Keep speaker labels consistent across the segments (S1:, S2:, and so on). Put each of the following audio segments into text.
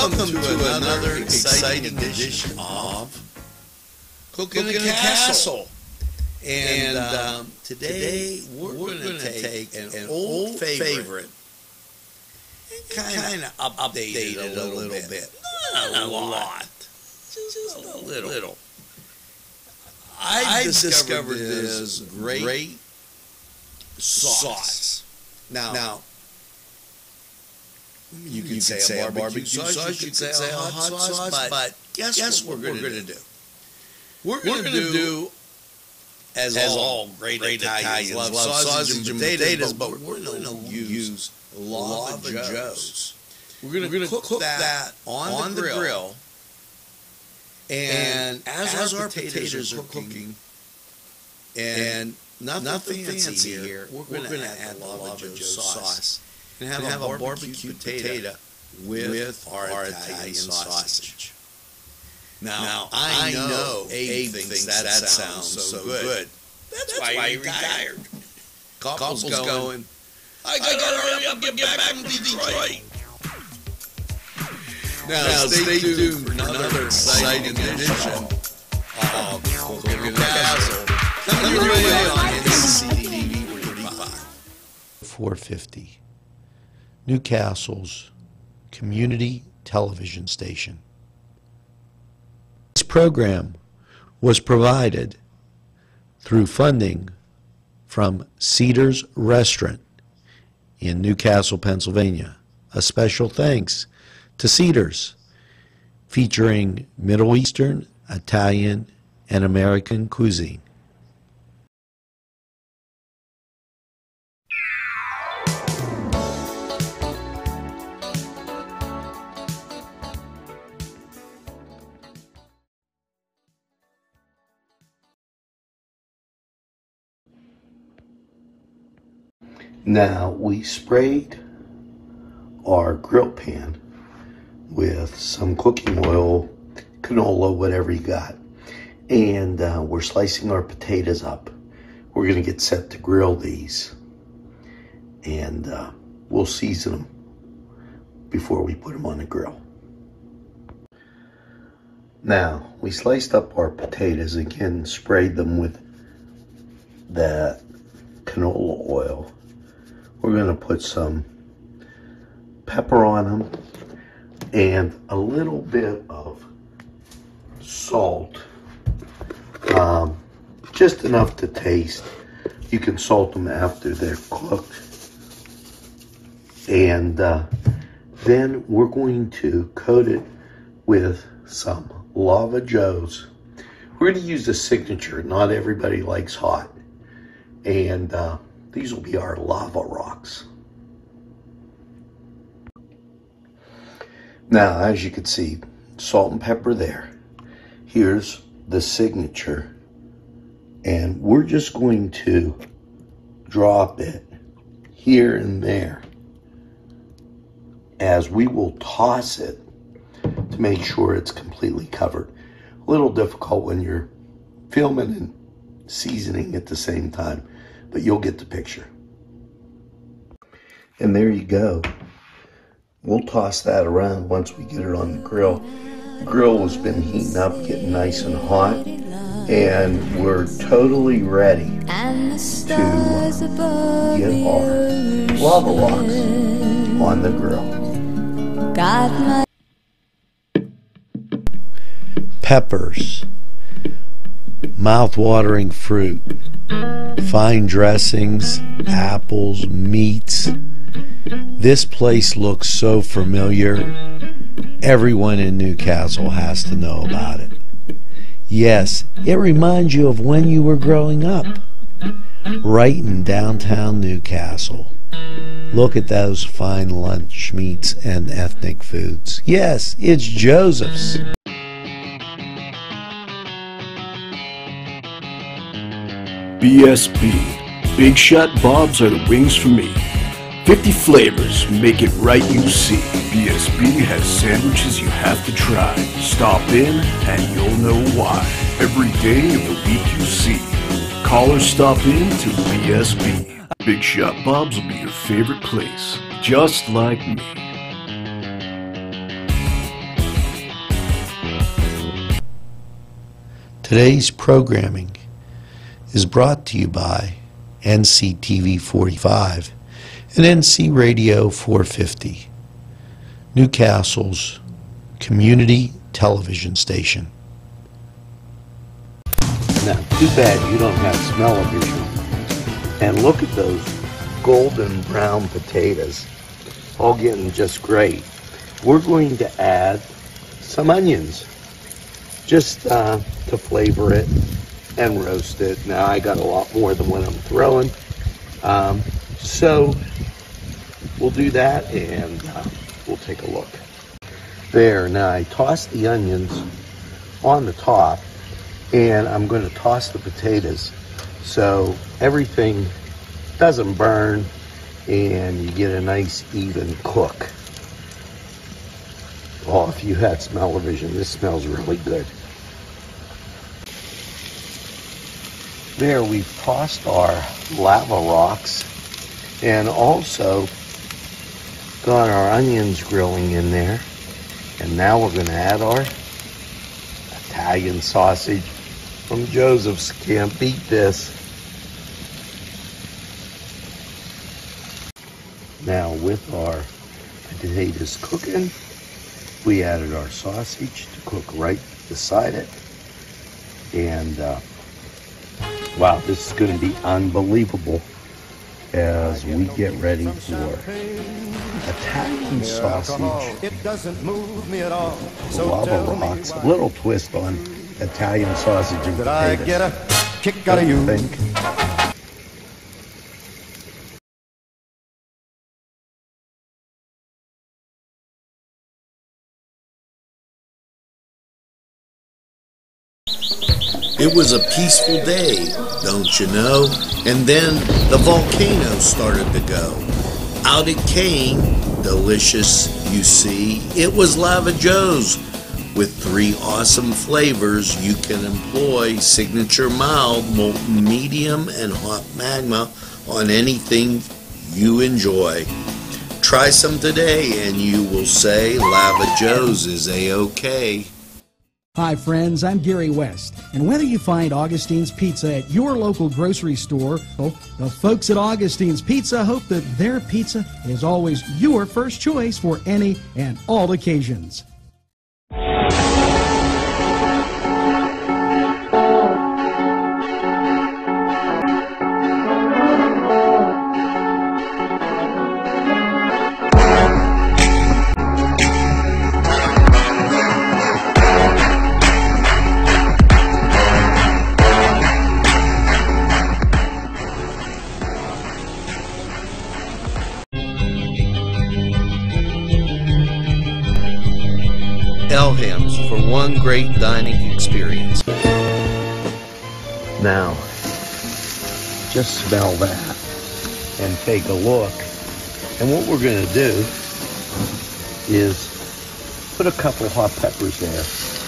S1: Welcome, to, another exciting edition of Cooking in the Castle. And um, today we're, going to take an, old favorite and kind of update it a little, bit. Not a lot, just a little. I discovered this great sauce. Now, now you can, say, say, a barbecue, sauce, sauce, you can say, a hot sauce, sauce but, guess, guess what we're, going to do? We're going to do, as, as all great, great Italians, love, love sausage and potatoes, potatoes but, we're going to use Lava Joe's. We're going to cook, cook that on, on the, grill, grill. And, and as, as, our potatoes, are cooking, and nothing, nothing fancy, here, we're going to add the Lava Joe sauce and have, have a barbecue potato with, with our, our Italian sausage. Now, now I, know Abe thinks, thinks that, that sounds so good. good. That's, That's why, why he retired. retired. Couple's, Couple's going, going, I gotta, I gotta hurry up and get, get back, back to Detroit. Now, now stay, stay tuned for another exciting edition of Cooking Castle. Coming your way on NCTV
S2: 450. New Castle's community television station. This program was provided through funding from Cedars Restaurant in Newcastle, Pennsylvania. A special thanks to Cedars, featuring Middle Eastern, Italian, and American cuisine. Now we sprayed our grill pan with some cooking oil, canola, whatever you got. And uh, we're slicing our potatoes up. We're going to get set to grill these. And uh, we'll season them before we put them on the grill. Now, we sliced up our potatoes, again, sprayed them with that canola oil we're going to put some pepper on them and a little bit of salt. Um, just enough to taste. You can salt them after they're cooked. And uh, then we're going to coat it with some Lava Joe's. We're going to use the signature. Not everybody likes hot. And uh, these will be our lava rocks. Now, as you can see, salt and pepper there. Here's the signature. And we're just going to drop it here and there as we will toss it to make sure it's completely covered. A little difficult when you're filming and seasoning at the same time but you'll get the picture. And there you go. We'll toss that around once we get it on the grill. The grill has been heating up, getting nice and hot, and we're totally ready to get our lava rocks on the grill. Peppers, mouth-watering fruit, fine dressings, apples, meats. This place looks so familiar. Everyone in New Castle has to know about it. Yes, it reminds you of when you were growing up, right in downtown New Castle. Look at those fine lunch meats and ethnic foods. Yes, it's Joseph's.
S3: BSB. Big Shot Bobs are the wings for me. 50 flavors, make it right you see. BSB has sandwiches you have to try. Stop in and you'll know why. Every day of the week you see. Call or stop in to BSB. Big Shot Bob's will be your favorite place, just like me.
S2: Today's programming is brought to you by NCTV 45 and NC Radio 450, New Castle's community television station. Now, too bad you don't have smell-o-vision. And look at those golden brown potatoes, all getting just great. We're going to add some onions, just uh, to flavor it and roast it. Now, I got a lot more than what I'm throwing. Um, so, we'll do that and uh, we'll take a look. There, now I tossed the onions on the top and I'm going to toss the potatoes so everything doesn't burn and you get a nice even cook. Oh, if you had smell-o-vision, this smells really good. There, we've tossed our lava rocks and also got our onions grilling in there. And now we're going to add our Italian sausage from Joseph's. Can't beat this. Now with our potatoes cooking, we added our sausage to cook right beside it. And uh, wow, this is going to be unbelievable as we get ready for Italian sausage.
S4: It doesn't move me at all. So
S2: lava rocks. little twist on Italian sausage and
S4: Did I get a kick out of you?
S2: Think.
S1: It was a peaceful day, don't you know? And then the volcano started to go. Out it came, delicious, you see. It was Lava Joe's with three awesome flavors you can employ signature mild, molten medium, and hot magma on anything you enjoy. Try some today and you will say Lava Joe's is a okay.
S5: Hi, friends. I'm Gary West. And whether you find Augustine's Pizza at your local grocery store, well, the folks at Augustine's Pizza hope that their pizza is always your first choice for any and all occasions.
S1: Great dining experience.
S2: Now, just smell that and take a look. And what we're going to do is put a couple hot peppers there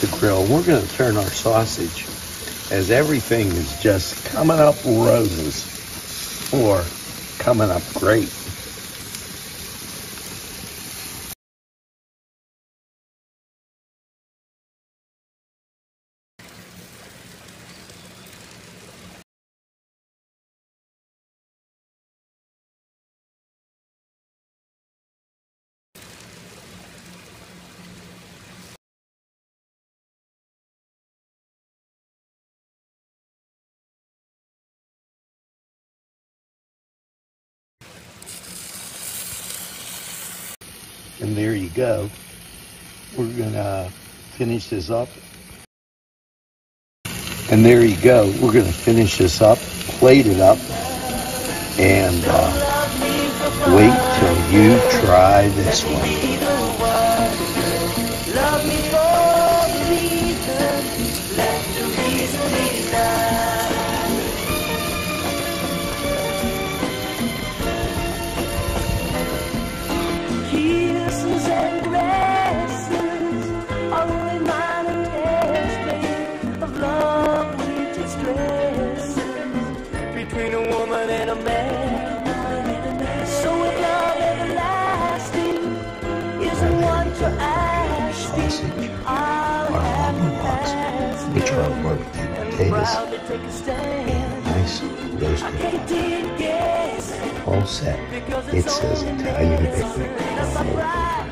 S2: to grill. We're going to turn our sausage as everything is just coming up roses or coming up great. And there you go. We're going to finish this up. And there you go. We're going to finish this up, plate it up, and uh, wait till you try this one. Potatoes,
S6: proudly take a stand.
S2: nice roast
S6: I
S2: beef.
S6: can't dig guess
S2: All set. It says Italian picnic
S6: That's
S2: all
S6: my
S2: over.
S6: pride,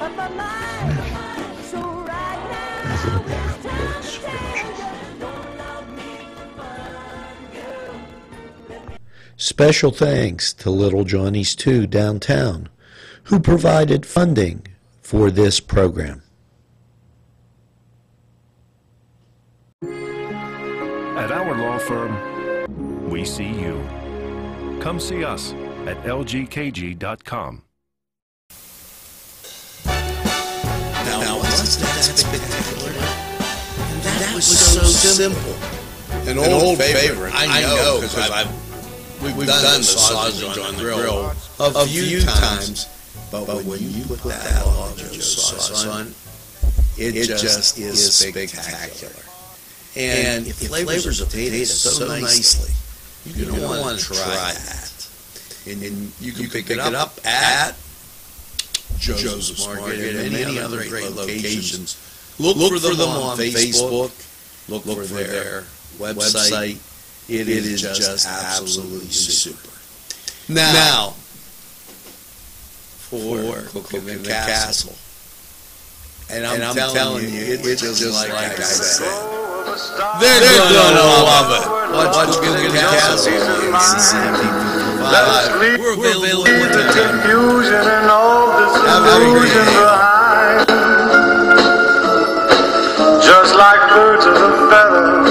S6: that's my mind. So right now,
S2: Is it a better
S6: it's time
S2: word
S6: to
S2: scrumptious?
S6: tell you, don't love me for fun, girl.
S2: Special thanks to Little Johnny's 2 downtown, who provided funding for this program.
S7: Firm, we see you. Come see us at lgkg.com.
S1: Now, now wasn't that spectacular? And that, was so simple. An old, favorite. I know because I've we've, done, the sausage on the grill a few times. But, when you put that Lava Joe sauce on, it, just is spectacular. And it flavors the potatoes so nicely. You're going to want to try that. And you can pick it up at Joseph's Market and many other great locations. Look, for them on Facebook. Look, look for their website. It is just absolutely super. Now, for Cooking the Castle. And I'm, telling, you, it's just, like, I said. They're, They're gonna, gonna love it. Watch, Watch Google Castle.
S8: Let's
S1: We're available with the
S8: confusion and all
S1: this illusion behind.
S8: Just
S1: like
S8: birds of a feather.